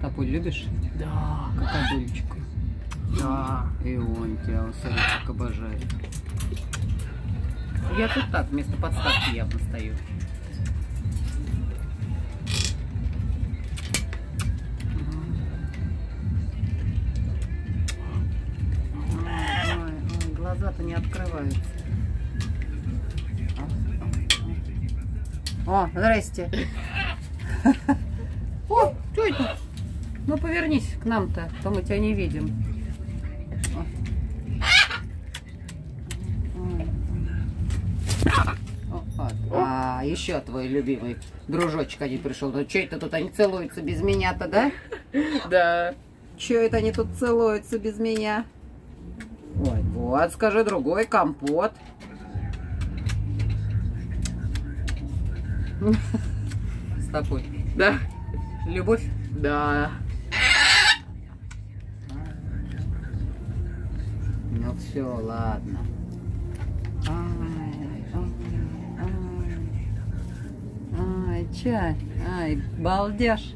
Тополь любишь? Да, Крокодильчика. да. И он тебя, как обожает. Я тут так, вместо подставки явно стою. Глаза-то не открываются. О, здрасте. О, что это? Ну повернись к нам-то, а то мы тебя не видим. А, еще твой любимый дружочек один пришел. Ну что это тут они целуются без меня-то, да? Да. Че это они тут целуются без меня? Ой, вот, скажи другой компот. С тобой. Да. Любовь? Да. Ну все, ладно. Ай, ай, ай. Ай, чай. Ай, балдеж.